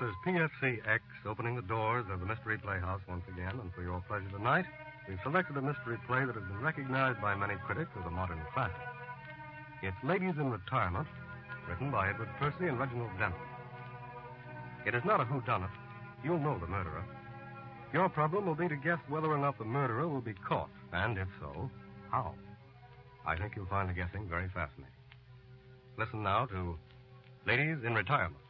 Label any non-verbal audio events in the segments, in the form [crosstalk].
This is PFCX opening the doors of the Mystery Playhouse once again, and for your pleasure tonight, we've selected a mystery play that has been recognized by many critics as a modern classic. It's Ladies in Retirement, written by Edward Percy and Reginald Denham. It is not a whodunit. You'll know the murderer. Your problem will be to guess whether or not the murderer will be caught, and if so, how. I think you'll find the guessing very fascinating. Listen now to Ladies in Retirement.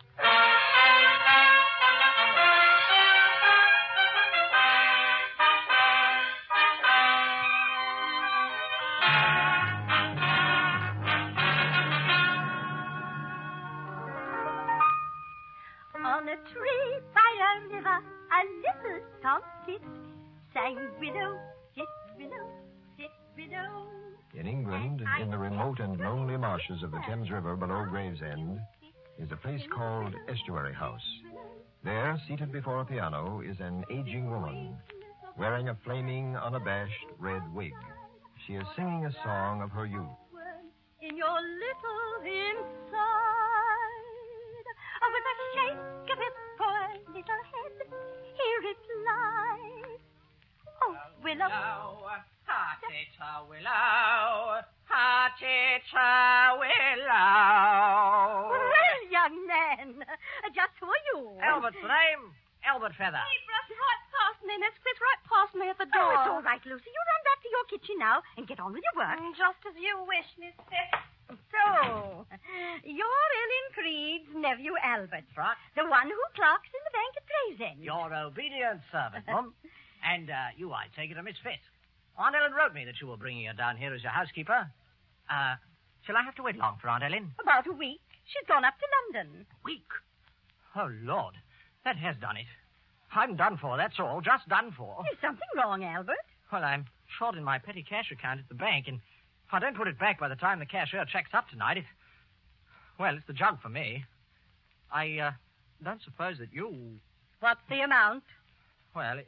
Remote and lonely marshes of the Thames River below Gravesend, is a place called Estuary House. There, seated before a piano, is an aging woman wearing a flaming, unabashed red wig. She is singing a song of her youth. In your little ha-chi-cha willow. Well, young man, just who are you? Albert's the name. Albert Feather. He brushed right past me, Miss Chris, right past me at the door. Oh, it's all right, Lucy. You run back to your kitchen now and get on with your work. just as you wish, Miss Chris. So, you're Ellen Creed's nephew, Albert. Right. The one who clerks in the bank at Gravesend. Your obedient servant, Mum. and uh, you, I take it, are Miss Fisk. Aunt Ellen wrote me that you were bringing her down here as your housekeeper. Uh, Shall I have to wait long for Aunt Ellen? About a week. She's gone up to London. A week? Oh, Lord. That has done it. I'm done for, that's all. Just done for. Is something wrong, Albert? Well, I'm short in my petty cash account at the bank, and if I don't put it back by the time the cashier checks up tonight, it. Well, it's the jug for me. I uh, don't suppose that you. What's the amount? Well,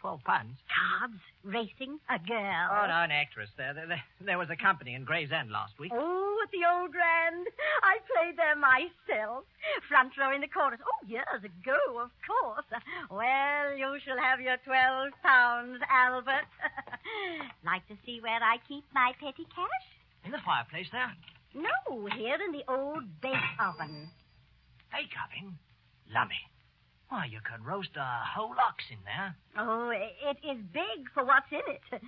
12 pounds. Cards? Racing? A girl? Oh, no, an actress. There, there, there was a company in Gravesend last week. Oh, at the Old Rand. I played there myself. Front row in the chorus. Oh, years ago, of course. Well, you shall have your 12 pounds, Albert. [laughs] like to see where I keep my petty cash? In the fireplace there? No, here in the old bake oven. Bake oven? Lummy. Why, you could roast a whole ox in there. Oh, it is big for what's in it.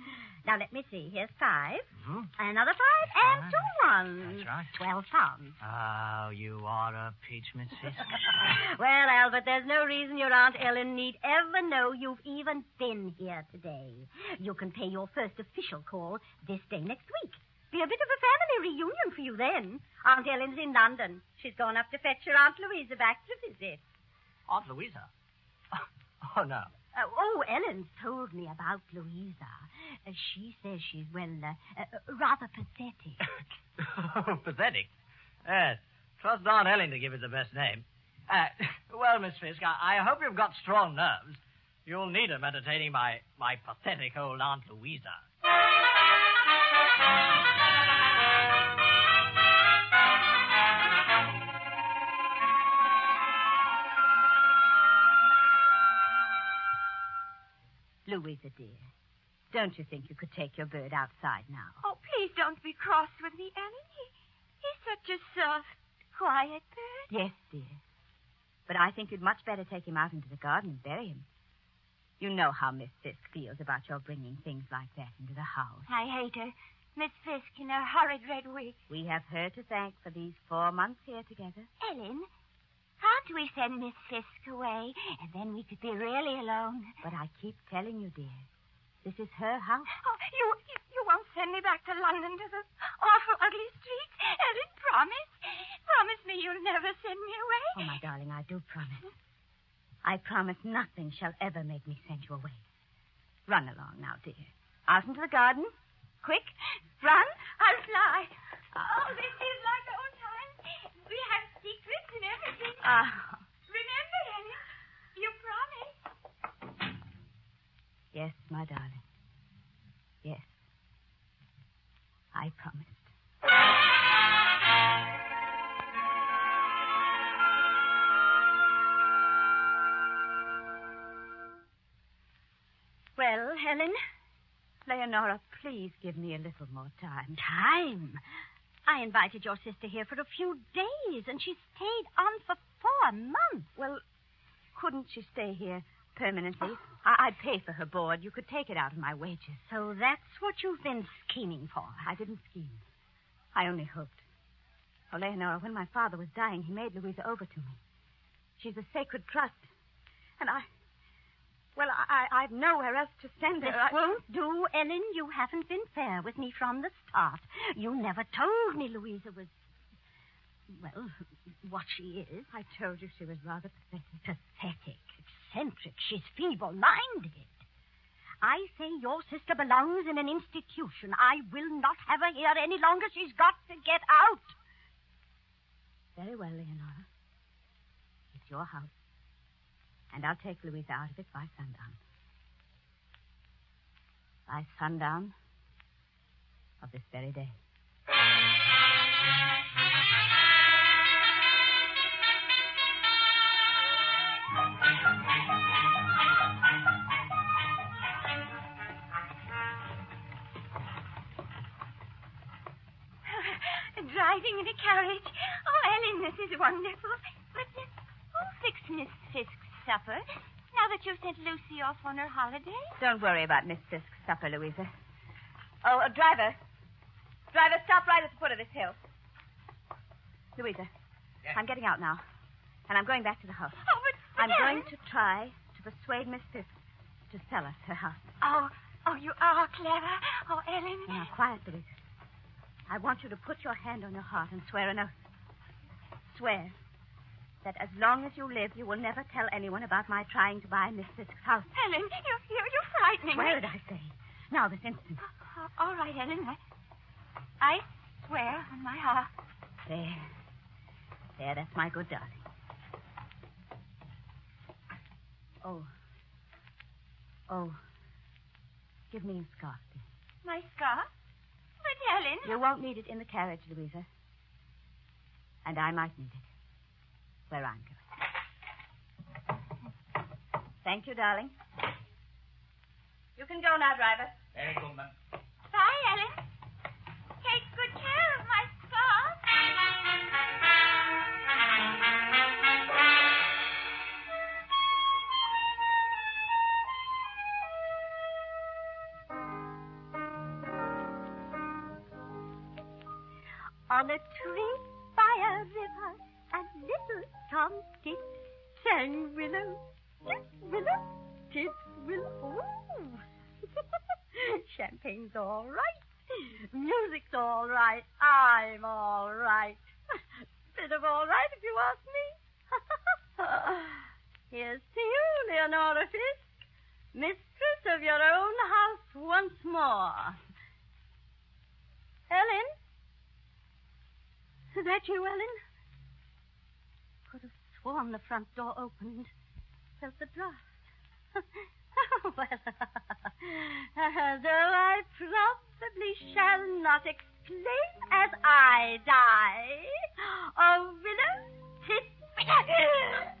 Now, let me see. Here's 5 Mhm. Another five, and two ones. That's right. Twelve pounds. Oh, you are a peach, Miss Fisk. [laughs] well, Albert, there's no reason your Aunt Ellen need ever know you've even been here today. You can pay your first official call this day next week. Be a bit of a family reunion for you then. Aunt Ellen's in London. She's gone up to fetch her Aunt Louisa back to visit. Aunt Louisa. [laughs] Oh, no. Uh, oh, Ellen's told me about Louisa. Uh, she says she's, well, uh, uh, rather pathetic. [laughs] Oh, pathetic. Yes. Trust Aunt Ellen to give it the best name. Uh, [laughs] well, Miss Fisk, I, I hope you've got strong nerves. You'll need 'em entertaining my, my pathetic old Aunt Louisa. Louisa, dear, don't you think you could take your bird outside now? Oh, please don't be cross with me, Ellen. He, he's such a soft, quiet bird. Yes, dear. But I think you'd much better take him out into the garden and bury him. You know how Miss Fisk feels about your bringing things like that into the house. I hate her. Miss Fisk in her horrid red wig. We have her to thank for these four months here together. Ellen, can't we send Miss Fisk away, and then we could be really alone? But I keep telling you, dear, this is her house. Oh, you, you, you won't send me back to London to the awful, ugly streets? Ellen, promise. Promise me you'll never send me away. Oh, my darling, I do promise. I promise nothing shall ever make me send you away. Run along now, dear. Out into the garden. Quick, run. I'll fly. Oh, this Ah. Remember, Annie, you promised. Yes, my darling. Yes. I promised. Well, Helen, Leonora, please give me a little more time. Time? I invited your sister here for a few days, and she stayed on for four months. Well, couldn't she stay here permanently? Oh. I- I'd pay for her board. You could take it out of my wages. So that's what you've been scheming for. I didn't scheme. I only hoped. Oh, Leonora, when my father was dying, he made Louisa over to me. She's a sacred trust. And I. Well, I, I, I've nowhere else to send her. This I- won't do, Ellen. You haven't been fair with me from the start. You never told me Louisa was. Well, what she is. I told you she was rather pathetic. Pathetic, eccentric. She's feeble minded. I say your sister belongs in an institution. I will not have her here any longer. She's got to get out. Very well, Leonora. It's your house. And I'll take Louisa out of it by sundown. By sundown of this very day. [laughs] Driving in a carriage. Oh, Ellen, this is wonderful. But uh, who'll fix Miss Fisk's supper now that you've sent Lucy off on her holiday? Don't worry about Miss Fisk's supper, Louisa. Oh, uh, driver. Driver, stop right at the foot of this hill. Louisa, I'm getting out now. And I'm going back to the house. Oh, but, but I'm going to try to persuade Miss Fisk to sell us her house. Oh, oh, you are clever. Oh, Ellen. Now, quiet, Louisa. I want you to put your hand on your heart and swear an oath. Swear that as long as you live, you will never tell anyone about my trying to buy Fisk's house. Ellen, you, you, you're frightening Swear me. it, I say. Now, this instant. Oh, all right, Helen. I, I swear on my heart. There. There, that's my good darling. Oh. Oh. Give me a scarf, dear. My scarf? But, Helen. You won't need it in the carriage, Louisa. And I might need it. Where I'm going. Thank you, darling. You can go now, driver. Very good, ma'am. Tom sang willow, tit, willow, tit, willow. [laughs] Champagne's all right. Music's all right. I'm all right. [laughs] Bit of all right, if you ask me. [laughs] Here's to you, Leonora Fisk, mistress of your own house once more. Ellen? Is that you, Ellen? Sworn the front door opened. Felt the draft. [laughs] well, [laughs] though I probably shall not exclaim as I die. Oh, willow, tit, [laughs]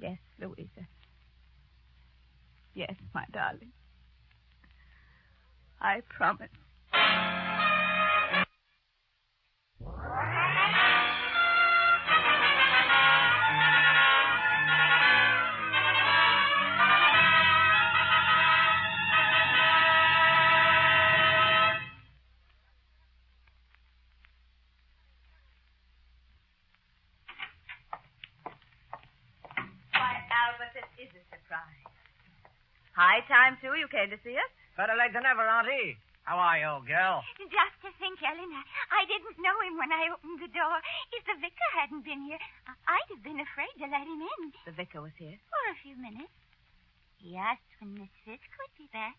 Yes, Louisa. Yes, my darling. I promise. You came to see us? Better late than ever, Auntie. How are you, old girl? Just to think, Ellen, I, didn't know him when I opened the door. If the vicar hadn't been here, I'd have been afraid to let him in The vicar was here. for a few minutes. He asked when Miss Fisk would be back.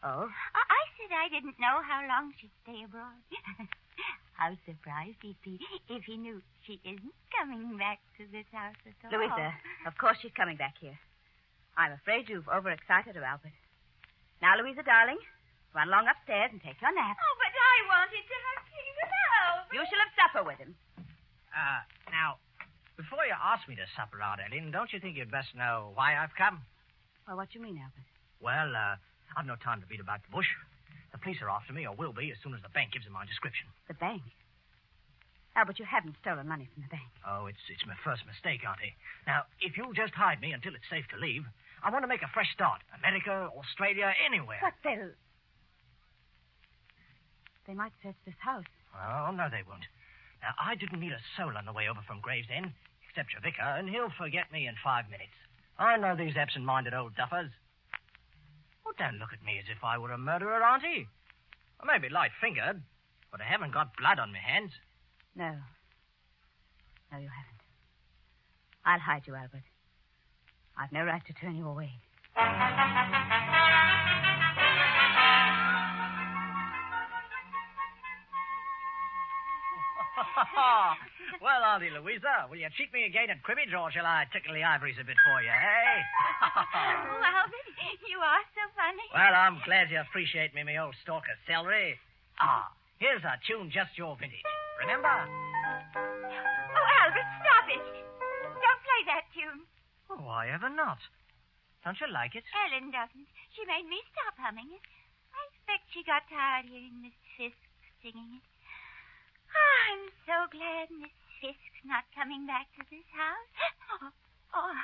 Oh? I, I said I didn't know how long she'd stay abroad. [laughs] how surprised he'd be if he knew she isn't coming back to this house at all. Louisa, of course she's coming back here. I'm afraid you've overexcited her, Albert. Now, Louisa, darling, Run along upstairs and take your nap. Oh, but I wanted to have tea with Albert. You shall have supper with him. Uh, now, before you ask me to supper, Aunt Ellen, don't you think you'd best know why I've come? Well, what do you mean, Albert? Well, uh, I've no time to beat about the bush. The police are after me, or will be, as soon as the bank gives them my description. The bank. Albert, you haven't stolen money from the bank. Oh, it's it's my first mistake, Auntie. Now, if you'll just hide me until it's safe to leave, I want to make a fresh start. America, Australia, anywhere. But they'll. They might search this house. Oh, no, they won't. Now, I didn't meet a soul on the way over from Gravesend, except your vicar, and he'll forget me in five minutes. I know these absent-minded old duffers. Oh, don't look at me as if I were a murderer, Auntie. I may be light-fingered, but I haven't got blood on my hands. No. No, you haven't. I'll hide you, Albert. I've no right to turn you away. [laughs] well, Auntie Louisa, will you cheat me again at cribbage, or shall I tickle the ivories a bit for you, eh? [laughs] Oh, Albert, you are so funny. well, I'm glad you appreciate me, my old stalker celery. Ah, here's a tune just your vintage. Remember? Oh, Albert, stop it. Don't play that tune. Oh, why ever not? Don't you like it? Ellen doesn't. She made me stop humming it. I expect she got tired hearing Miss Fisk singing it. Oh, I'm so glad Miss Fisk's not coming back to this house. [gasps] Oh, oh,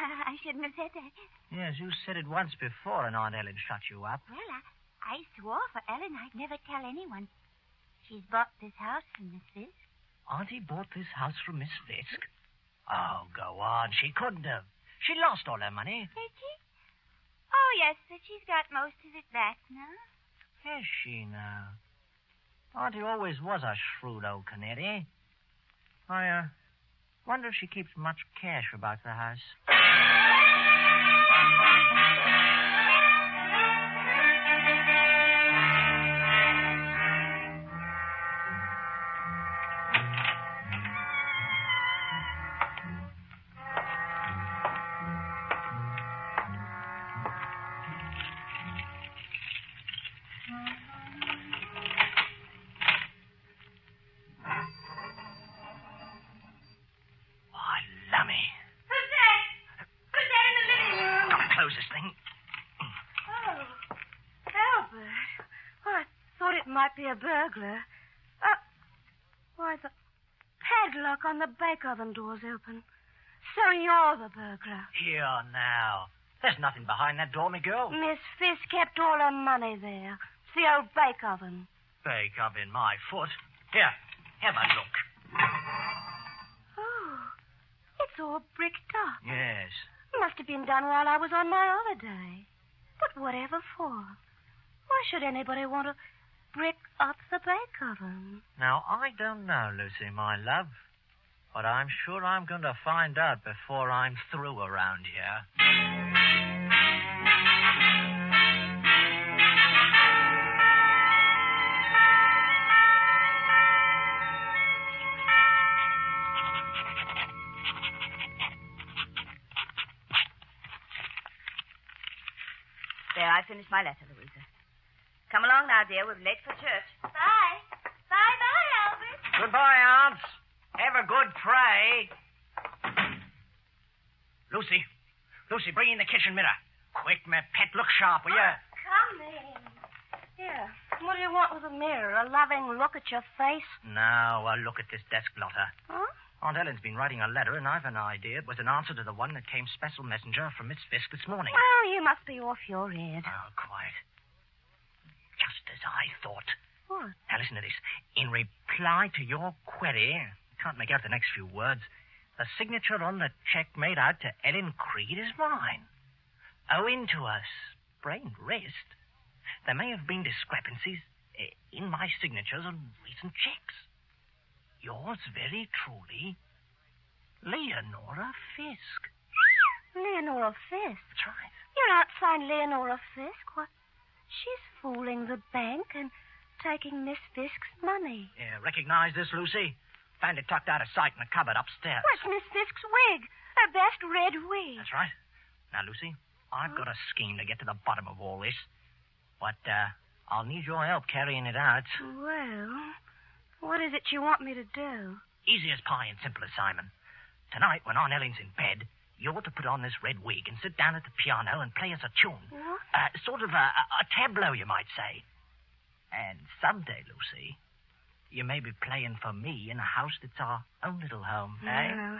I shouldn't have said that. Yes, you said it once before, and Aunt Ellen shut you up. Well, I, I swore for Ellen I'd never tell anyone. She's bought this house from Miss Fisk. Auntie bought this house from Miss Fisk. Oh, go on. She couldn't have. She lost all her money. Did she? Oh, yes, but she's got most of it back now. Has she now? Auntie always was a shrewd old canary. I, uh, wonder if she keeps much cash about the house. A burglar. Uh, why, the padlock on the bake oven door's open. So you're the burglar. Here now. There's nothing behind that door, me girl. Miss Fisk kept all her money there. It's the old bake oven. Bake oven, my foot. Here, have a look. Oh, it's all bricked up. Yes. Must have been done while I was on my holiday. But whatever for? Why should anybody want to brick up the bake oven? Now, I don't know, Lucy, my love. But I'm sure I'm going to find out before I'm through around here. There, I finished my letter, Louisa. Come along now, dear. We're late for church. Bye. Bye bye, Albert. Goodbye, aunts. Have a good pray. Lucy. Lucy, bring in the kitchen mirror. Quick, my pet. Look sharp, will you? Oh, come in. Here. What do you want with a mirror? A loving look at your face? Now, a look at this desk blotter. Huh? Aunt Ellen's been writing a letter, and I've an idea it was an answer to the one that came special messenger from Miss Fisk this morning. Well, you must be off your head. Oh, quiet. Just as I thought. What? Now, listen to this. In reply to your query, I can't make out the next few words, the signature on the check made out to Ellen Creed is mine. Owing to a sprained wrist, there may have been discrepancies eh, in my signatures on recent checks. Yours very truly, Leonora Fisk. Leonora Fisk. That's right. You don't find Leonora Fisk? What? She's fooling the bank and taking Miss Fisk's money. Yeah, recognize this, Lucy? Found it tucked out of sight in a cupboard upstairs. What's Miss Fisk's wig? Her best red wig. That's right. Now, Lucy, I've got a scheme to get to the bottom of all this. But uh, I'll need your help carrying it out. Well, what is it you want me to do? Easy as pie and simple as Simon. Tonight, when Aunt Ellen's in bed, you ought to put on this red wig and sit down at the piano and play us a tune. What? Uh, sort of a, a, a tableau, you might say. And someday, Lucy, you may be playing for me in a house that's our own little home, eh? Well,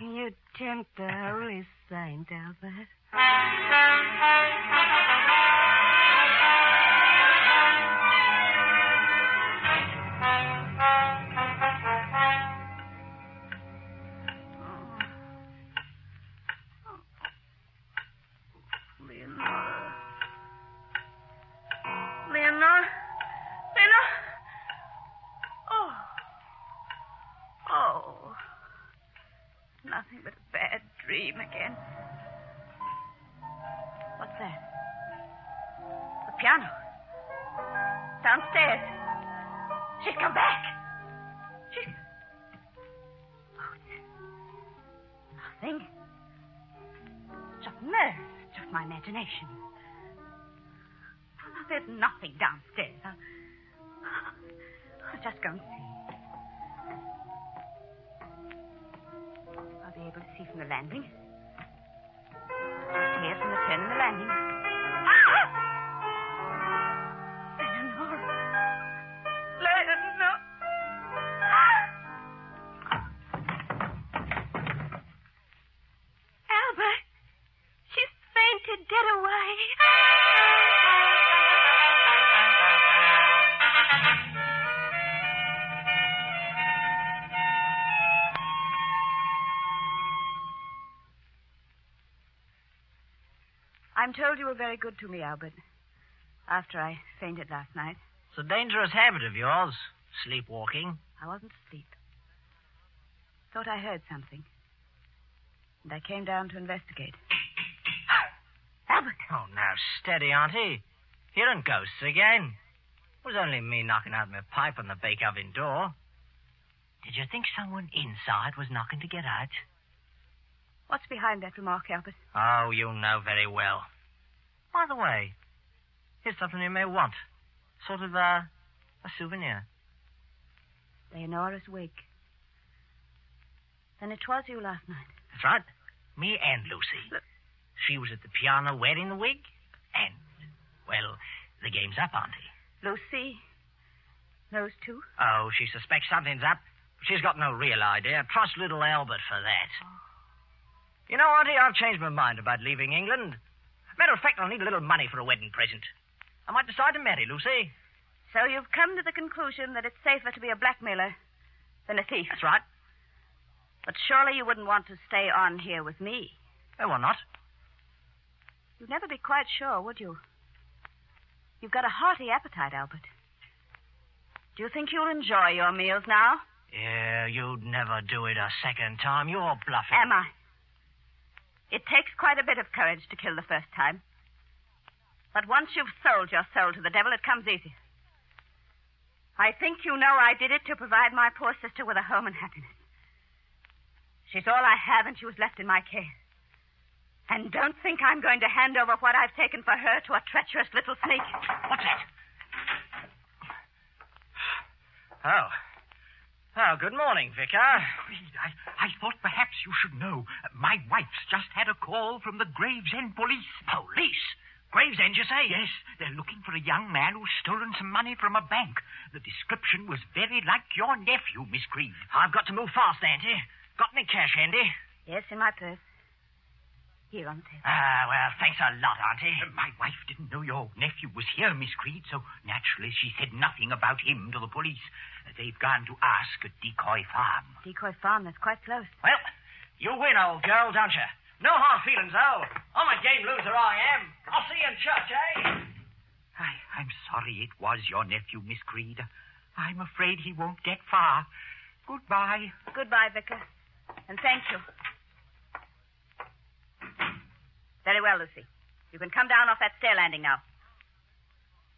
[laughs] you tempt the Holy Saint, Albert. Piano. Downstairs. She's come back. She's. Oh, nothing. Just nerves. Just my imagination. There's nothing downstairs. I'll, I'll just go and see. I'll be able to see from the landing. Hear from the turn in the landing. Dead away. I'm told you were very good to me, Albert. After I fainted last night, It's a dangerous habit of yours, sleepwalking. I wasn't asleep. Thought I heard something. And I came down to investigate. Oh, now steady, Auntie. Hearing ghosts again. It was only me knocking out my pipe on the bake oven door. Did you think someone inside was knocking to get out? What's behind that remark, Albert? Oh, you know very well. By the way, here's something you may want. Sort of a, a souvenir. Leonora's wig. Then it was you last night. That's right. Me and Lucy. Look. She was at the piano wearing the wig, and, well, the game's up, Auntie. Lucy knows too. Oh, she suspects something's up. She's got no real idea. Trust little Albert for that. Oh. You know, Auntie, I've changed my mind about leaving England. Matter of fact, I'll need a little money for a wedding present. I might decide to marry Lucy. So you've come to the conclusion that it's safer to be a blackmailer than a thief. That's right. But surely you wouldn't want to stay on here with me. Oh, why not? You'd never be quite sure, would you? You've got a hearty appetite, Albert. Do you think you'll enjoy your meals now? Yeah, you'd never do it a second time. You're bluffing. Am I? It takes quite a bit of courage to kill the first time. But once you've sold your soul to the devil, it comes easy. I think you know I did it to provide my poor sister with a home and happiness. She's all I have, and she was left in my care. And don't think I'm going to hand over what I've taken for her to a treacherous little sneak. What's that? Oh. Oh, good morning, Vicar. Oh, Reed, I, I thought perhaps you should know. My wife's just had a call from the Gravesend police. Police? Gravesend, you say? Yes, they're looking for a young man who's stolen some money from a bank. The description was very like your nephew, Miss Creed. I've got to move fast, Auntie. Got any cash handy? Yes, in my purse. Here on the. Ah, well, thanks a lot, Auntie. Uh, my wife didn't know your nephew was here, Miss Creed, so naturally she said nothing about him to the police. They've gone to ask at Decoy Farm. Decoy Farm, that's quite close. Well, you win, old girl, don't you? No hard feelings, though. I'm a game loser, I am. I'll see you in church, eh? I, I'm sorry it was your nephew, Miss Creed. I'm afraid he won't get far. Goodbye. Goodbye, Vicar. And thank you. Very well, Lucy. You can come down off that stair landing now.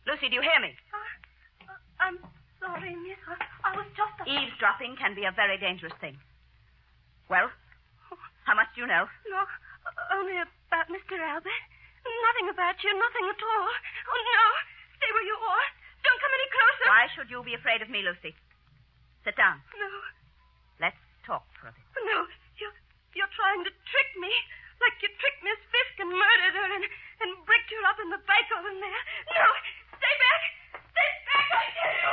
Lucy, do you hear me? Uh, uh, I'm sorry, miss. I, I was just... Eavesdropping can be a very dangerous thing. Well, how much do you know? No, uh, only about Mr. Albert. Nothing about you, nothing at all. Oh, no. Stay where you are. Don't come any closer. Why should you be afraid of me, Lucy? Sit down. No, Let's talk for a bit. no. You, you're trying to trick me. Like you tricked Miss Fisk and murdered her and, and bricked her up in the bank over there. No, stay back. Stay back, I tell you.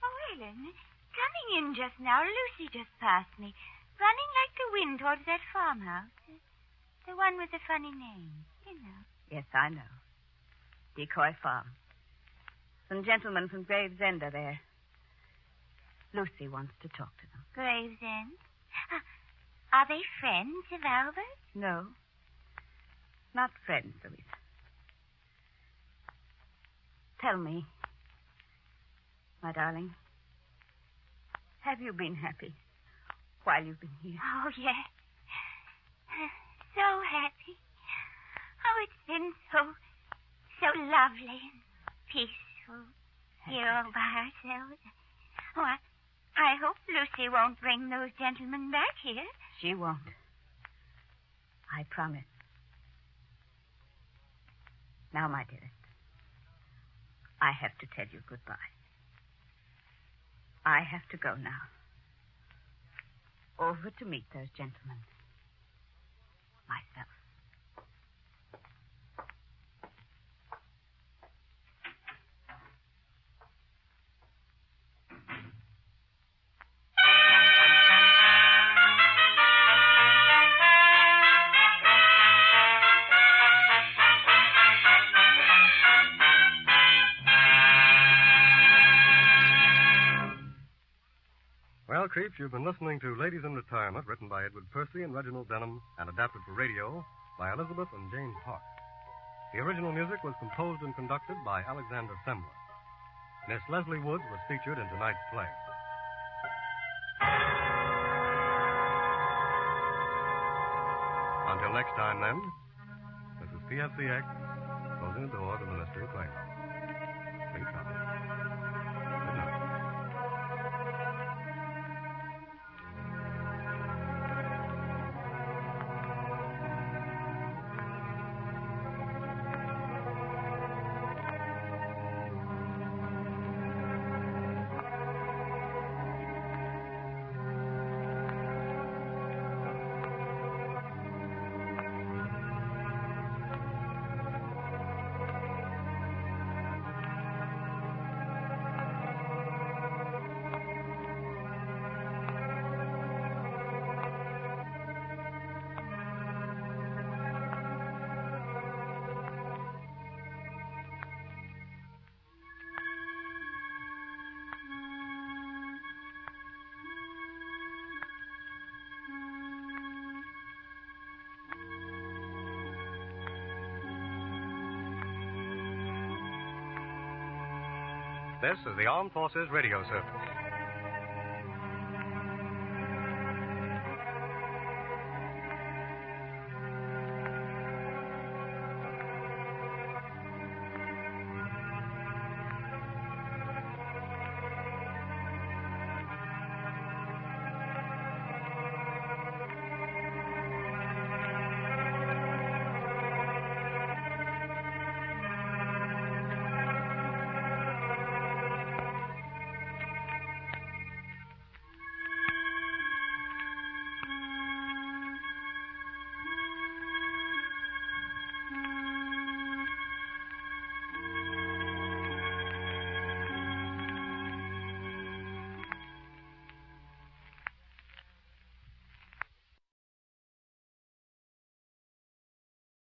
Oh, coming in just now, Lucy just passed me, running like the wind towards that farmhouse. The one with the funny name, you know. Yes, I know. Decoy Farm. Some gentlemen from Gravesend are there. Lucy wants to talk to them. Gravesend. Ah, Are they friends of Albert? No. Not friends, Louisa. Tell me, my darling, have you been happy while you've been here? Oh, yes. So happy. Oh, it's been so, so lovely and peaceful here all by ourselves. Oh, I, I hope Lucy won't bring those gentlemen back here. She won't. I promise. Now, my dearest, I have to tell you goodbye. I have to go now. Over to meet those gentlemen. Myself. Creeps, you've been listening to Ladies in Retirement, written by Edward Percy and Reginald Denham, and adapted for radio by Elizabeth and Jane Park. The original music was composed and conducted by Alexander Semmler. Miss Leslie Woods was featured in tonight's play. Until next time, then, this is PFCX closing the door to the Mystery Playhouse. This is the Armed Forces Radio Service.